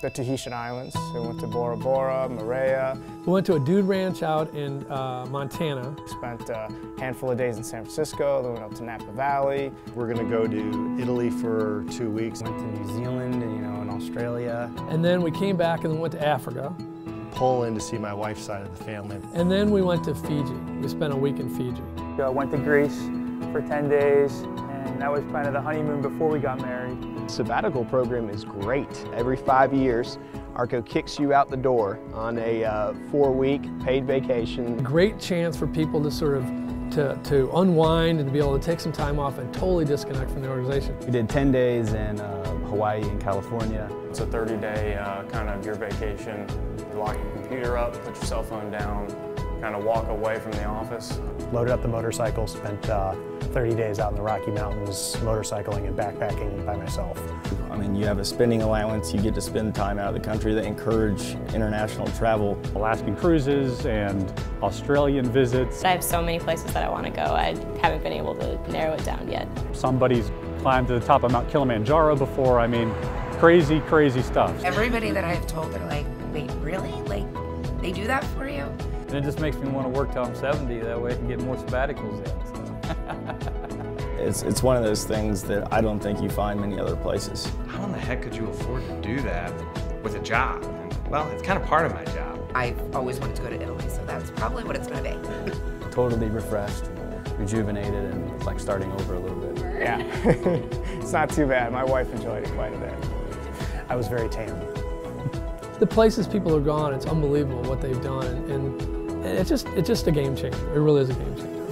The Tahitian Islands. We went to Bora Bora, Moorea. We went to a dude ranch out in uh, Montana. We spent a handful of days in San Francisco, then went up to Napa Valley. We're gonna go to Italy for two weeks. Went to New Zealand and you know, in Australia. And then we came back and then went to Africa. Poland to see my wife's side of the family. And then we went to Fiji. We spent a week in Fiji. I went to Greece for 10 days, and that was kind of the honeymoon before we got married. Sabbatical program is great. Every five years, ARCO kicks you out the door on a uh, four-week paid vacation. Great chance for people to sort of to, to unwind and to be able to take some time off and totally disconnect from the organization. We did 10 days in uh, Hawaii and California. It's a 30-day uh, kind of your vacation. You lock your computer up, put your cell phone down, kind of walk away from the office. Loaded up the motorcycle, spent uh, 30 days out in the Rocky Mountains motorcycling and backpacking by myself. I mean, you have a spending allowance, you get to spend time out of the country. They encourage international travel. Alaskan cruises and Australian visits. I have so many places that I want to go. I haven't been able to narrow it down yet. Somebody's climbed to the top of Mount Kilimanjaro before. I mean, crazy, crazy stuff. Everybody that I've told, they're like, wait, really? Like, they do that for you? And it just makes me want to work till I'm 70. That way I can get more sabbaticals in. So. it's, it's one of those things that I don't think you find many other places. How in the heck could you afford to do that with a job? And, well, it's kind of part of my job. I've always wanted to go to Italy, so that's probably what it's going to be. totally refreshed, rejuvenated, and it's like starting over a little bit. Yeah, it's not too bad. My wife enjoyed it quite a bit. I was very tan. The places people are gone, it's unbelievable what they've done, and, and it's just it's just a game changer. It really is a game changer.